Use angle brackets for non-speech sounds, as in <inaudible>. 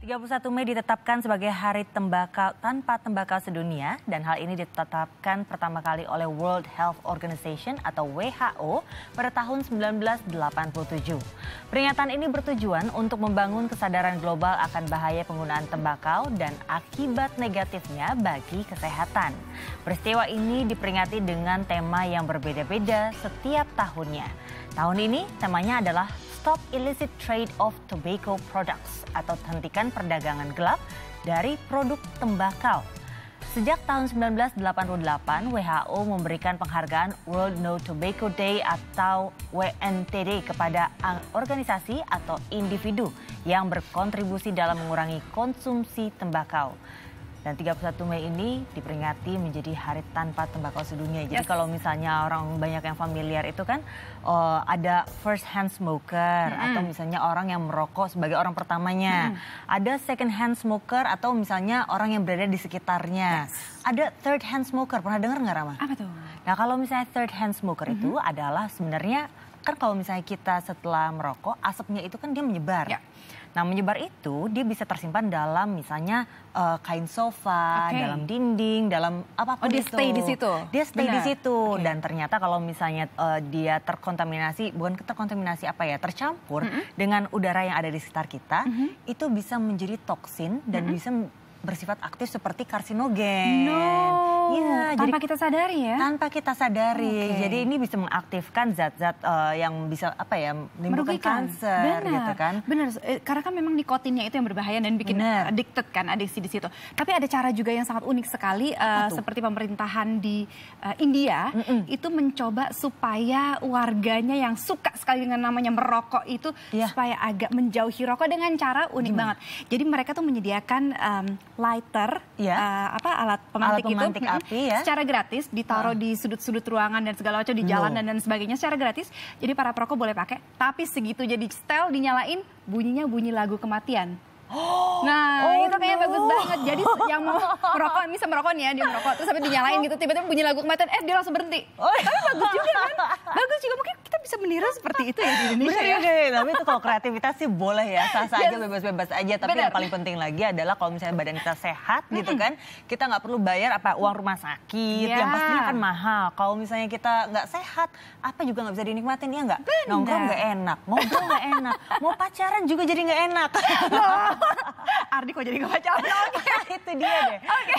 31 Mei ditetapkan sebagai Hari Tembakau Tanpa Tembakau Sedunia dan hal ini ditetapkan pertama kali oleh World Health Organization atau WHO pada tahun 1987. Peringatan ini bertujuan untuk membangun kesadaran global akan bahaya penggunaan tembakau dan akibat negatifnya bagi kesehatan. Peristiwa ini diperingati dengan tema yang berbeda-beda setiap tahunnya. Tahun ini temanya adalah Stop Illicit Trade of Tobacco Products atau hentikan perdagangan gelap dari produk tembakau. Sejak tahun 1988, WHO memberikan penghargaan World No Tobacco Day atau WNTD kepada organisasi atau individu yang berkontribusi dalam mengurangi konsumsi tembakau. Dan 31 Mei ini diperingati menjadi hari tanpa tembakau sedunia. Jadi yes. kalau misalnya orang banyak yang familiar itu kan uh, ada first hand smoker mm -hmm. atau misalnya orang yang merokok sebagai orang pertamanya. Mm -hmm. Ada second hand smoker atau misalnya orang yang berada di sekitarnya. Yes. Ada third hand smoker. Pernah dengar nggak Rama? Apa tuh? Nah kalau misalnya third hand smoker mm -hmm. itu adalah sebenarnya kan kalau misalnya kita setelah merokok asapnya itu kan dia menyebar. Yeah. Nah menyebar itu dia bisa tersimpan dalam misalnya uh, kain sofa, okay. dalam dinding, dalam apa Oh dia itu. stay di situ. Dia stay Benar. di situ okay. dan ternyata kalau misalnya uh, dia terkontaminasi, bukan terkontaminasi apa ya, tercampur mm -hmm. dengan udara yang ada di sekitar kita, mm -hmm. itu bisa menjadi toksin dan mm -hmm. bisa bersifat aktif seperti karsinogen. No. Iya, tanpa jadi kita sadari ya. Tanpa kita sadari. Okay. Jadi ini bisa mengaktifkan zat-zat uh, yang bisa apa ya menimbulkan kanker Benar. gitu kan. Benar. Eh, karena kan memang nikotinnya itu yang berbahaya dan bikin Benar. addicted kan, adiksi di situ. Tapi ada cara juga yang sangat unik sekali uh, seperti pemerintahan di uh, India mm -mm. itu mencoba supaya warganya yang suka sekali dengan namanya merokok itu yeah. supaya agak menjauhi rokok dengan cara unik Gimana? banget. Jadi mereka tuh menyediakan um, lighter, ya. uh, apa alat pemantik, alat pemantik itu, api, ya. Secara gratis ditaruh uh. di sudut-sudut ruangan dan segala macam di jalan no. dan dan sebagainya secara gratis. Jadi para perokok boleh pakai, tapi segitu jadi style dinyalain bunyinya bunyi lagu kematian. Oh, nah, oh, itu kayaknya no. bagus banget. Jadi yang mau merokok, bisa merokok nih ya, dia merokok terus sampai dinyalain gitu, tiba-tiba bunyi lagu kematian, eh dia langsung berhenti. Oh, Tapi bagus juga kan? <laughs> Bagus juga mungkin meniru seperti itu ya di Indonesia ya. Deh. Tapi itu kalau kreativitas sih boleh ya, sah-sah aja, bebas-bebas aja. Tapi Benar. yang paling penting lagi adalah kalau misalnya badan kita sehat gitu kan, kita nggak perlu bayar apa uang rumah sakit, yeah. yang pastinya kan mahal. Kalau misalnya kita nggak sehat, apa juga nggak bisa dinikmatin ya nggak? Nongkrong nggak enak, ngobrol nggak enak, mau pacaran juga jadi nggak enak. Ardi kok jadi gak baca? Oke, itu dia deh. Oke.